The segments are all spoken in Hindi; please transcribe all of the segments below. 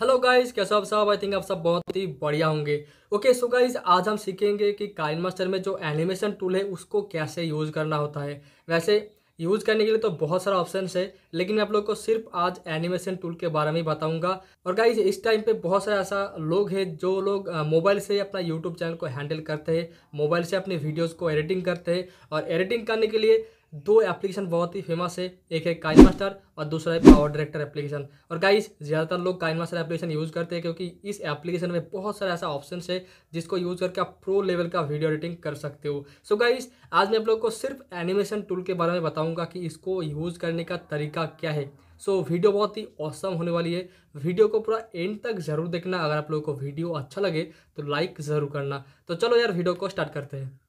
हेलो गाइस कैसे आप सब? आई थिंक आप सब बहुत ही बढ़िया होंगे। ओके सो गाइस आज हम सीखेंगे कि काइन मास्टर में जो एनिमेशन टूल है, उसको कैसे यूज़ करना होता है। वैसे यूज़ करने के लिए तो बहुत सारा ऑप्शन है, लेकिन मैं आप लोग को सिर्फ़ आज एनिमेशन टूल के बारे में ही बताऊँगा। और गाइज़ इस टाइम पे बहुत सारे ऐसा लोग हैं, जो लोग मोबाइल से अपना यूट्यूब चैनल को हैंडल करते हैं मोबाइल से अपनी वीडियोज़ को एडिटिंग करते हैं। और एडिटिंग करने के लिए दो एप्लीकेशन बहुत ही फ़ेमस है एक है काइन मास्टर और दूसरा है पावर डायरेक्टर एप्लीकेशन और गाइस ज़्यादातर लोग काइन मास्टर एप्लीकेशन यूज़ करते हैं क्योंकि इस एप्लीकेशन में बहुत सारा ऐसा ऑप्शन है जिसको यूज़ करके आप प्रो लेवल का वीडियो एडिटिंग कर सकते हो। सो so गाइस आज मैं आप लोग को सिर्फ़ एनिमेशन टूल के बारे में बताऊँगा कि इसको यूज़ करने का तरीका क्या है। सो so, वीडियो बहुत ही औसम होने वाली है। वीडियो को पूरा एंड तक ज़रूर देखना। अगर आप लोगों को वीडियो अच्छा लगे तो लाइक ज़रूर करना। तो चलो यार वीडियो को स्टार्ट करते हैं।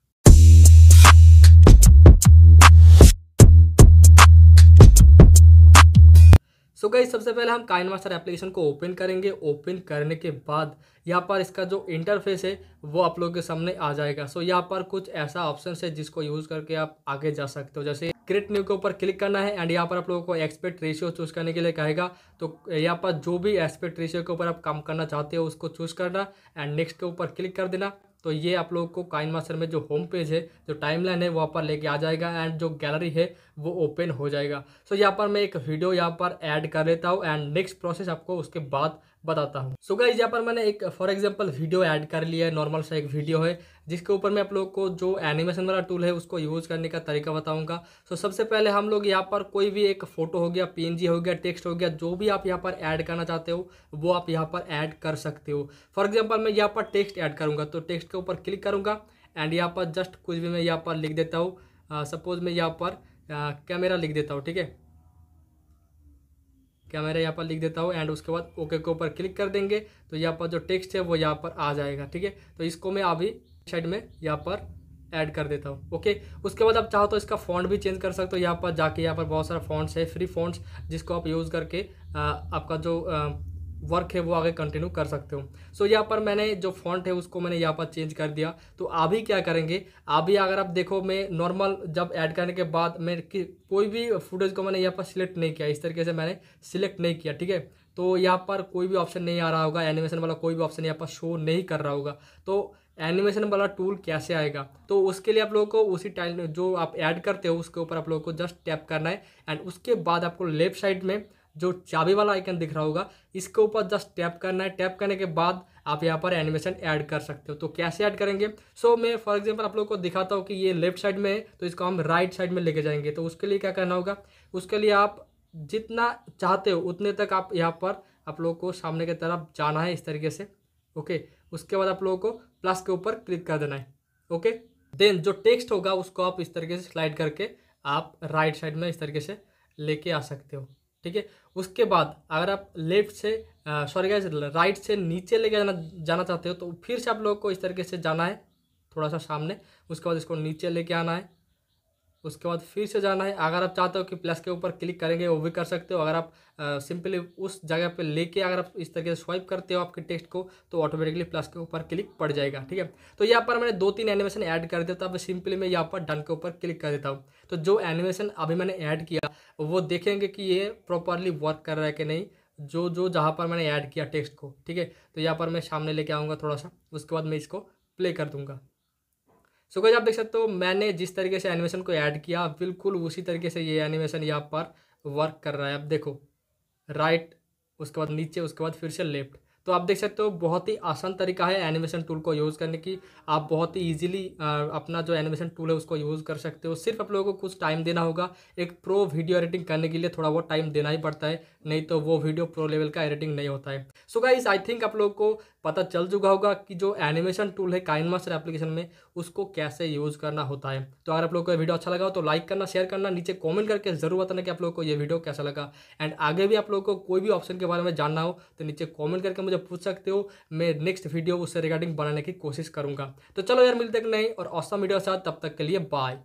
गई। सबसे पहले हम काइन मास्टर एप्लीकेशन को ओपन करेंगे। ओपन करने के बाद यहाँ पर इसका जो इंटरफेस है, वो आप लोगों के सामने आ जाएगा। सो यहाँ पर कुछ ऐसा ऑप्शन है जिसको यूज़ करके आप आगे जा सकते हो। जैसे क्रिएट न्यू के ऊपर क्लिक करना है एंड यहाँ पर आप लोगों को एक्सपेक्ट रेशियो चूज़ करने के लिए कहेगा। तो यहाँ पर जो भी एक्सपेक्ट रेशियो के ऊपर आप काम करना चाहते हो, उसको चूज़ करना एंड नेक्स्ट के ऊपर क्लिक कर देना। तो ये आप लोगों को काइन मास्टर में जो होम पेज है जो टाइमलाइन है वहाँ पर लेके आ जाएगा एंड जो गैलरी है वो ओपन हो जाएगा। सो so, यहाँ पर मैं एक वीडियो यहाँ पर ऐड कर लेता हूँ एंड नेक्स्ट प्रोसेस आपको उसके बाद बताता हूँ। सो गाइज़ यहाँ पर मैंने एक फॉर एग्जांपल वीडियो ऐड कर लिया है नॉर्मल सा एक वीडियो है जिसके ऊपर मैं आप लोग को जो एनिमेशन वाला टूल है उसको यूज़ करने का तरीका बताऊँगा। सो so, सबसे पहले हम लोग यहाँ पर कोई भी एक फ़ोटो हो गया पीएनजी हो गया टेक्स्ट हो गया जो भी आप यहाँ पर ऐड करना चाहते हो वो आप यहाँ पर ऐड कर सकते हो। फॉर एग्ज़ाम्पल मैं यहाँ पर टेक्स्ट ऐड करूँगा तो टेक्स्ट के ऊपर क्लिक करूँगा एंड यहाँ पर जस्ट कुछ भी मैं यहाँ पर लिख देता हूँ। सपोज़ मैं यहाँ पर कैमरा लिख देता हूँ ठीक है? कैमरा यहाँ पर लिख देता हूँ एंड उसके बाद ओके के ऊपर क्लिक कर देंगे तो यहाँ पर जो टेक्स्ट है वो यहाँ पर आ जाएगा ठीक है? तो इसको मैं अभी साइड में यहाँ पर ऐड कर देता हूँ ओके उसके बाद आप चाहो तो इसका फॉन्ट भी चेंज कर सकते हो यहाँ पर जाके यहाँ पर बहुत सारा फॉन्ट्स है फ्री फॉन्ट्स जिसको आप यूज़ करके आपका जो आ, वर्क है वो आगे कंटिन्यू कर सकते हो। सो so, यहाँ पर मैंने जो फॉन्ट है उसको मैंने यहाँ पर चेंज कर दिया। तो अभी क्या करेंगे? अभी अगर आप देखो मैं नॉर्मल जब ऐड करने के बाद मैं कोई भी फुटेज को मैंने यहाँ पर सिलेक्ट नहीं किया। इस तरीके से मैंने सिलेक्ट नहीं किया ठीक है? तो यहाँ पर कोई भी ऑप्शन नहीं आ रहा होगा। एनिमेशन वाला कोई भी ऑप्शन यहाँ पर शो नहीं कर रहा होगा। तो एनिमेशन वाला टूल कैसे आएगा? तो उसके लिए आप लोगों को उसी टाइम जो आप ऐड करते हो उसके ऊपर आप लोगों को जस्ट टैप करना है। एंड उसके बाद आपको लेफ़्ट साइड में जो चाबी वाला आइकन दिख रहा होगा इसके ऊपर जस्ट टैप करना है। टैप करने के बाद आप यहाँ पर एनिमेशन ऐड कर सकते हो। तो कैसे ऐड करेंगे? सो so, मैं फॉर एग्जांपल आप लोग को दिखाता हूँ कि ये लेफ़्ट साइड में है तो इसको हम राइट साइड में लेके जाएँगे। तो उसके लिए क्या करना होगा? उसके लिए आप जितना चाहते हो उतने तक आप यहाँ पर आप लोग को सामने की तरफ़ जाना है इस तरीके से। ओके उसके बाद आप लोगों को प्लस के ऊपर क्लिक कर देना है। ओके देन जो टेक्स्ट होगा उसको आप इस तरीके से स्लाइड करके आप राइट साइड में इस तरीके से लेके आ सकते हो। ठीक है? उसके बाद अगर आप लेफ़्ट से सॉरी गाइस राइट से नीचे लेके जाना जाना चाहते हो तो फिर से आप लोगों को इस तरीके से जाना है, थोड़ा सा सामने। उसके बाद इसको नीचे लेके आना है। उसके बाद फिर से जाना है। अगर आप चाहते हो कि प्लस के ऊपर क्लिक करेंगे, वो भी कर सकते हो। अगर आप सिंपली उस जगह पे लेके अगर आप इस तरीके से स्वाइप करते हो आपके टेक्स्ट को तो ऑटोमेटिकली प्लस के ऊपर क्लिक पड़ जाएगा, ठीक है? तो यहाँ पर मैंने दो तीन एनिमेशन ऐड कर दिया तो अब सिंपली मैं यहाँ पर डन के ऊपर क्लिक कर देता हूँ। तो जो एनिमेशन अभी मैंने ऐड किया, वो देखेंगे कि ये प्रॉपरली वर्क कर रहा है कि नहीं। जो जो जहाँ पर मैंने ऐड किया टेक्स्ट को, ठीक है? तो यहाँ पर मैं सामने लेके आऊँगा थोड़ा सा। उसके बाद मैं इसको प्ले कर दूँगा। सो so, आप देख सकते हो मैंने जिस तरीके से एनिमेशन को ऐड किया बिल्कुल उसी तरीके से ये एनिमेशन यहाँ पर वर्क कर रहा है। अब देखो राइट उसके बाद नीचे उसके बाद फिर से लेफ़्ट तो आप देख सकते हो, बहुत ही आसान तरीका है एनिमेशन टूल को यूज़ करने की। आप बहुत ही इजीली अपना जो एनिमेशन टूल है उसको यूज़ कर सकते हो। सिर्फ़ आप लोगों को कुछ टाइम देना होगा। एक प्रो वीडियो एडिटिंग करने के लिए थोड़ा बहुत टाइम देना ही पड़ता है, नहीं तो वो वीडियो प्रो लेवल का एडिटिंग नहीं होता है। सो गाइस आई थिंक आप लोगों को पता चल चुका होगा कि जो एनिमेशन टूल है काइन मास्टर एप्लीकेशन में, उसको कैसे यूज़ करना होता है। तो अगर आप लोग को ये वीडियो अच्छा लगा हो तो लाइक करना शेयर करना, नीचे कमेंट करके ज़रूर बताना कि आप लोग को ये वीडियो कैसा लगा। एंड आगे भी आप लोग को कोई भी ऑप्शन के बारे में जानना हो तो नीचे कॉमेंट करके मुझे पूछ सकते हो, मैं नेक्स्ट वीडियो उससे रिगार्डिंग बनाने की कोशिश करूँगा। तो चलो यार, मिलते नहीं और औसम वीडियो के साथ, तब तक के लिए बाय